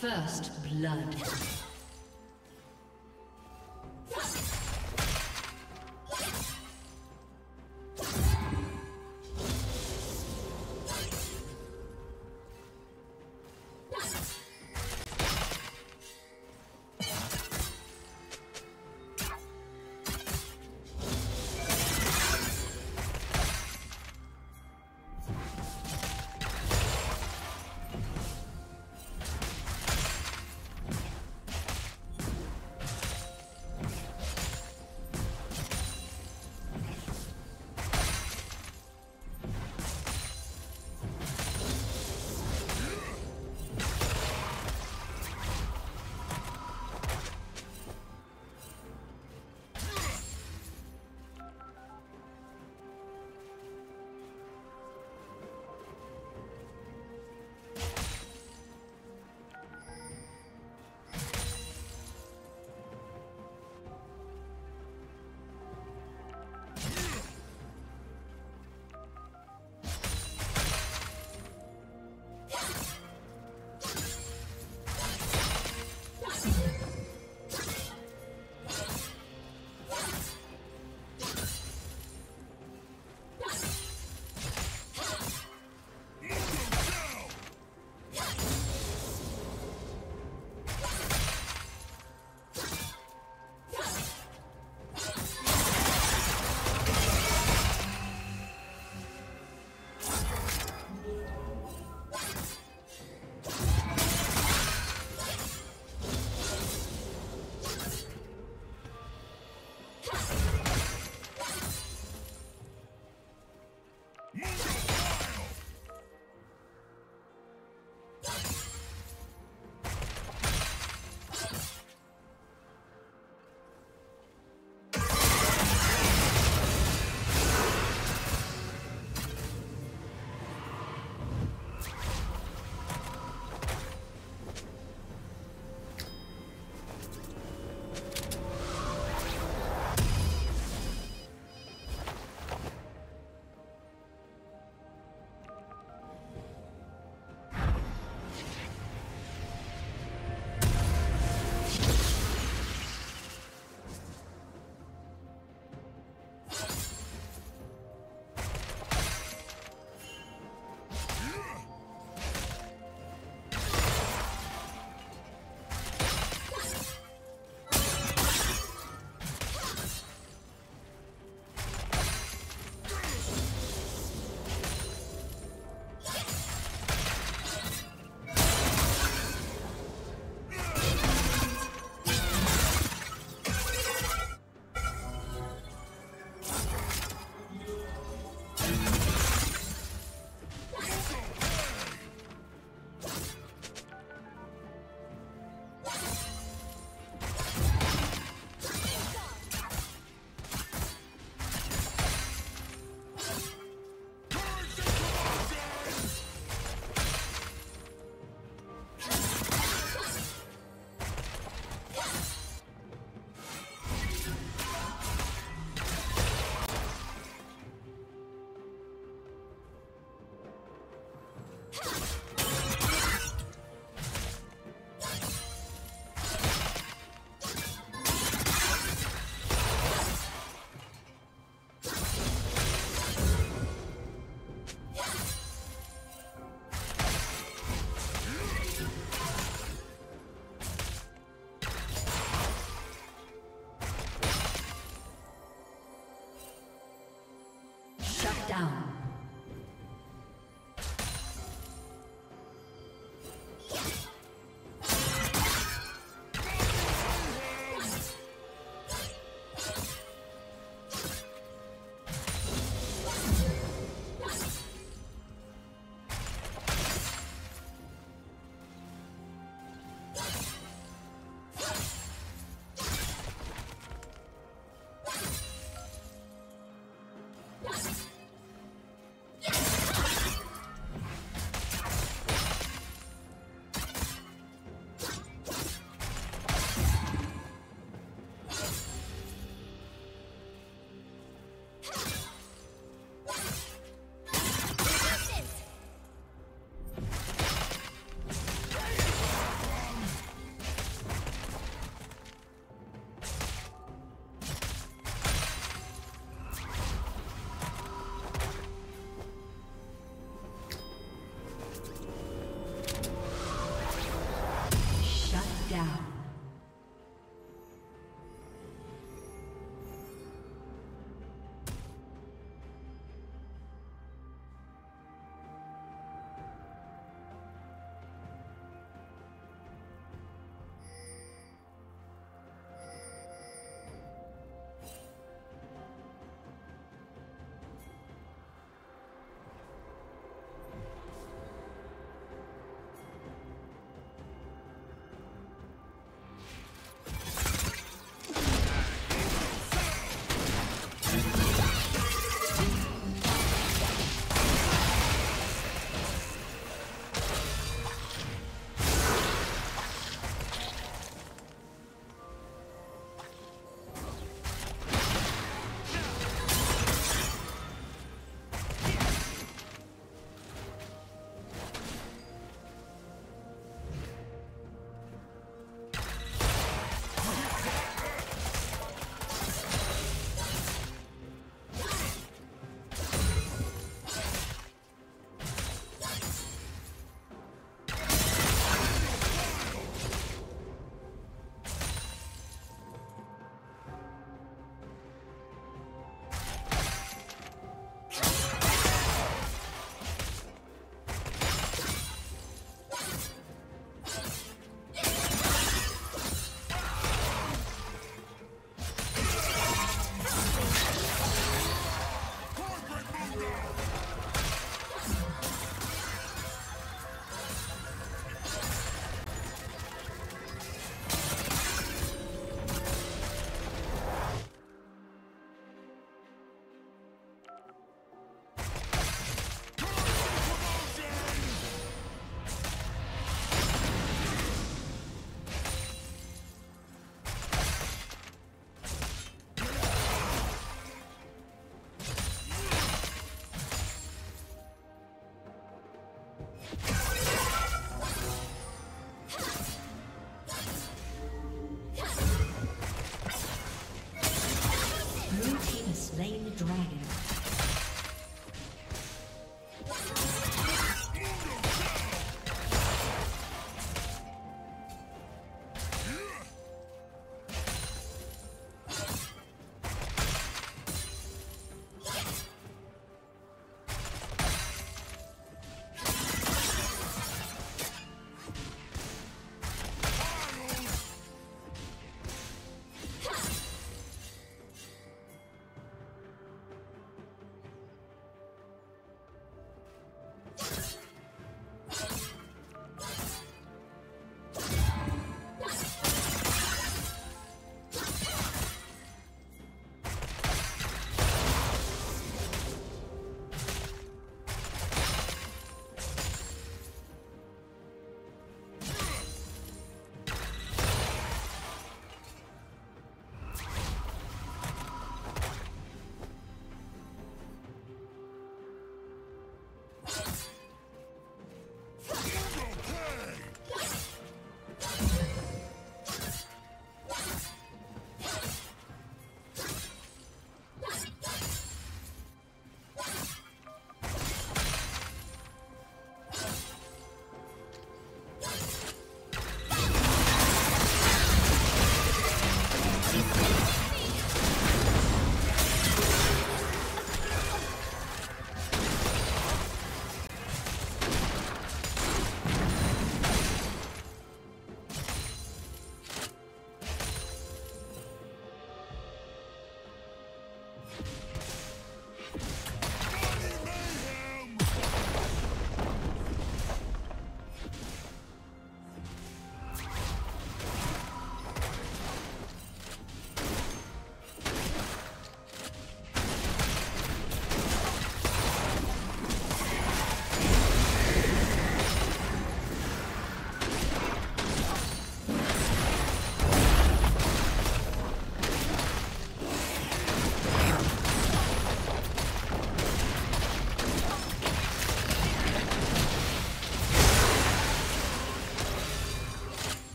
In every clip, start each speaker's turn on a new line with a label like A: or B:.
A: First blood.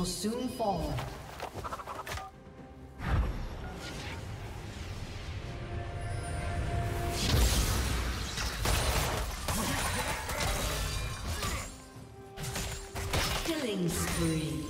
A: Will soon fall. Killing spree.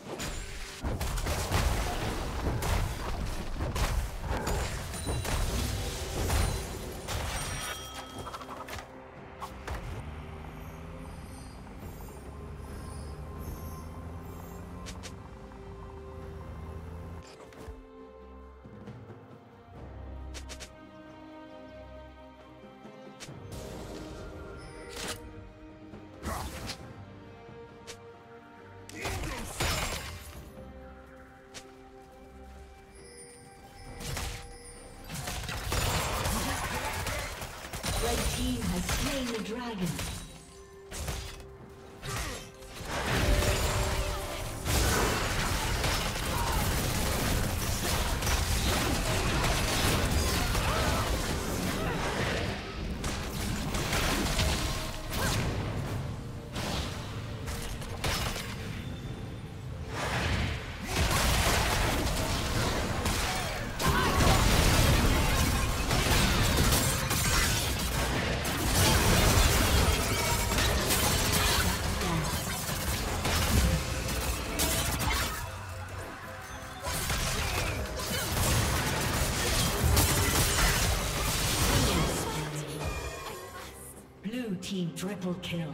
A: Dragon. Triple kill.